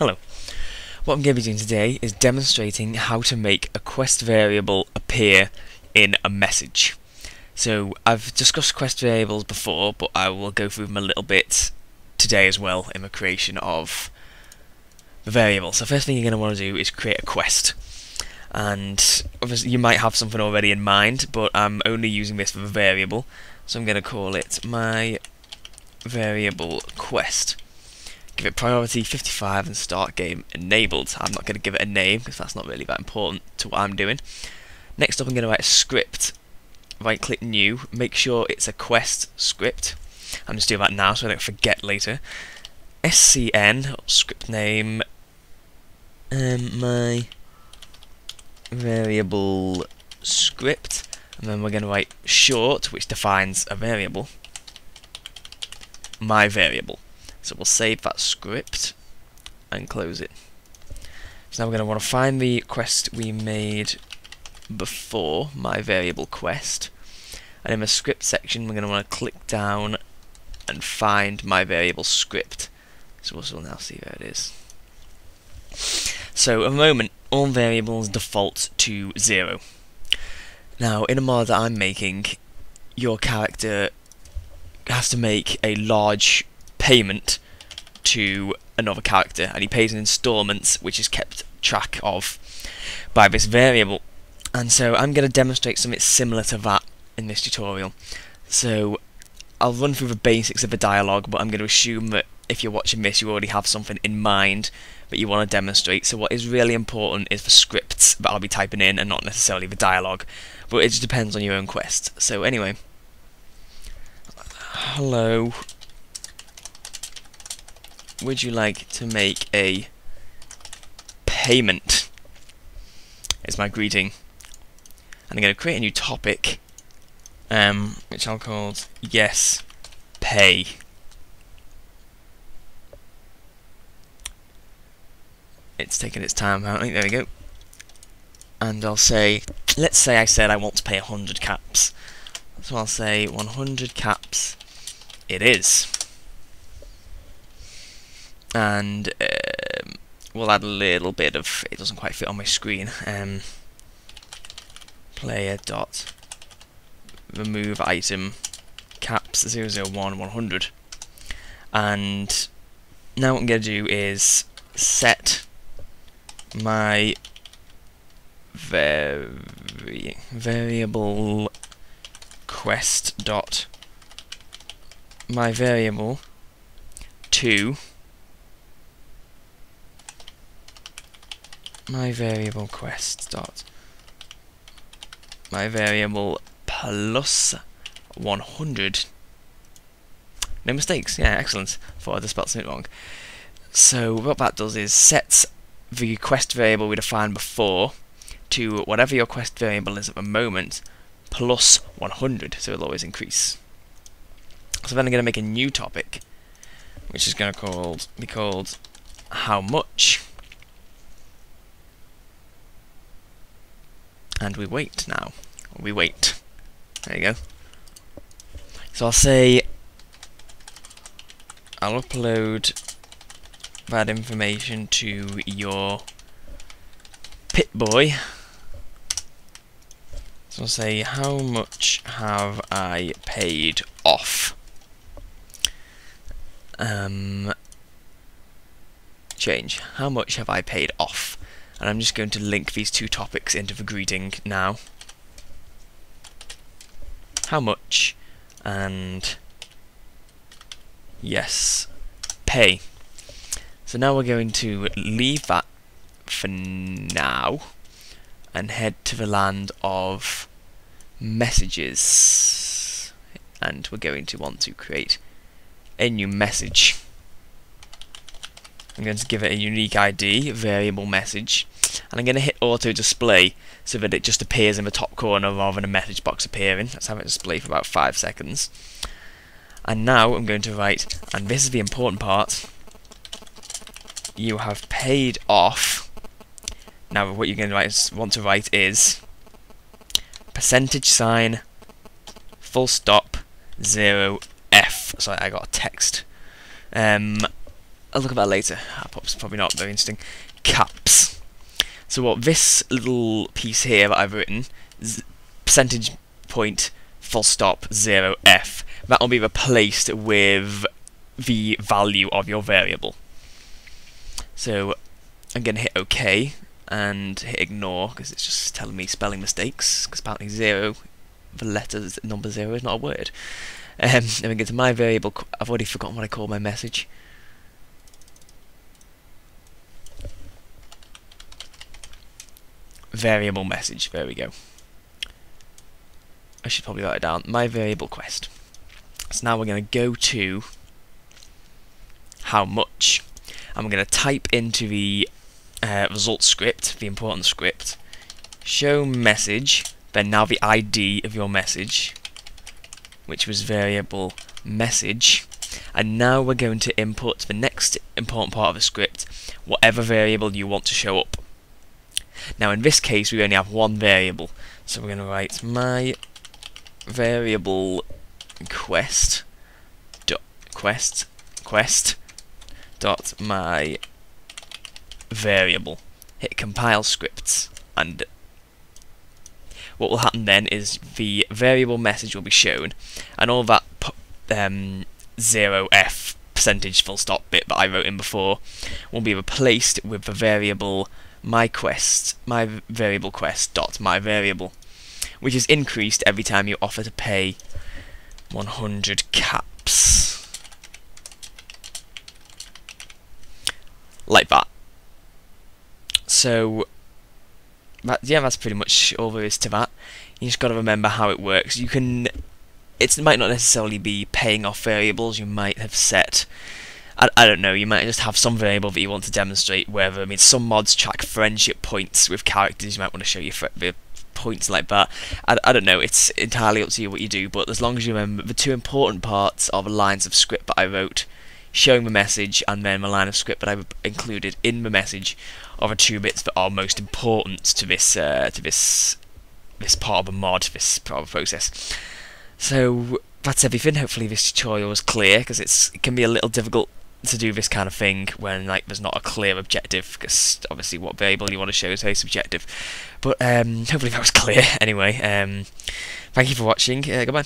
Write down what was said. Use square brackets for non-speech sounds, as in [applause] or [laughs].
Hello. What I'm going to be doing today is demonstrating how to make a quest variable appear in a message. So I've discussed quest variables before, but I will go through them a little bit today as well in the creation of the variable. So first thing you're going to want to do is create a quest. And obviously you might have something already in mind, but I'm only using this for the variable. So I'm going to call it my variable quest give it priority 55 and start game enabled. I'm not going to give it a name because that's not really that important to what I'm doing. Next up I'm going to write a script. Right click new, make sure it's a quest script. I'm just doing that now so I don't forget later. SCN, script name, um, my variable script, and then we're going to write short, which defines a variable, my variable. So we'll save that script and close it. So now we're going to want to find the quest we made before, my variable quest. And in the script section, we're going to want to click down and find my variable script. So we'll now see where it is. So at the moment, all variables default to zero. Now, in a mod that I'm making, your character has to make a large payment to another character and he pays in installments which is kept track of by this variable. And so I'm going to demonstrate something similar to that in this tutorial. So I'll run through the basics of the dialogue but I'm going to assume that if you're watching this you already have something in mind that you want to demonstrate. So what is really important is the scripts that I'll be typing in and not necessarily the dialogue but it just depends on your own quest. So anyway. Hello would you like to make a payment? Is my greeting. And I'm going to create a new topic, um, which I'll call Yes Pay. It's taking its time apparently, there we go. And I'll say, let's say I said I want to pay 100 caps. So I'll say 100 caps it is and um, we'll add a little bit of it doesn't quite fit on my screen um, player dot remove item caps 001 100 and now what I'm going to do is set my vari variable quest dot my variable to my variable quest dot my variable plus 100 no mistakes. Yeah excellent. Thought I'd spelled something wrong. So what that does is sets the quest variable we defined before to whatever your quest variable is at the moment plus 100 so it'll always increase. So then I'm going to make a new topic which is going to called be called how much and we wait now. We wait. There you go. So I'll say I'll upload that information to your Pip-Boy. So I'll say how much have I paid off? Um, change. How much have I paid off? And I'm just going to link these two topics into the greeting now. How much and yes, pay. So now we're going to leave that for now and head to the land of messages and we're going to want to create a new message. I'm going to give it a unique ID, variable message, and I'm going to hit auto display so that it just appears in the top corner rather than a message box appearing. Let's have it display for about 5 seconds. And now I'm going to write, and this is the important part, you have paid off. Now what you're going to write, want to write is percentage sign full stop zero F. Sorry, I got a text. Um, I'll look at that later. It's probably not very interesting. Caps. So what this little piece here that I've written, percentage point, full stop, 0f, that will be replaced with the value of your variable. So I'm going to hit OK and hit ignore because it's just telling me spelling mistakes because apparently zero, the letters number zero is not a word. Um, then we get to my variable. I've already forgotten what I call my message. Variable message. There we go. I should probably write it down. My variable quest. So now we're going to go to how much. And we're going to type into the uh, result script, the important script, show message, then now the ID of your message, which was variable message, and now we're going to input the next important part of the script, whatever variable you want to show up. Now in this case we only have one variable, so we're going to write my variable quest dot quest quest dot my variable. Hit compile scripts and what will happen then is the variable message will be shown and all that um, 0f percentage full stop bit that I wrote in before will be replaced with the variable my quest my variable quest dot my variable which is increased every time you offer to pay 100 caps like that so, that, yeah, that's pretty much all there is to that. You just got to remember how it works. You can, it might not necessarily be paying off variables. You might have set, I, I don't know. You might just have some variable that you want to demonstrate. Whether I mean, some mods track friendship points with characters. You might want to show your points like that. I, I don't know. It's entirely up to you what you do. But as long as you remember the two important parts are the lines of script that I wrote showing the message and then the line of script that I've included in the message are the two bits that are most important to this uh, to this this part of the mod, this part of the process. So that's everything. Hopefully this tutorial was clear because it's it can be a little difficult to do this kind of thing when like there's not a clear objective because obviously what variable you want to show is very subjective. But um, hopefully that was clear. [laughs] Anyway, um, thank you for watching. Uh, goodbye.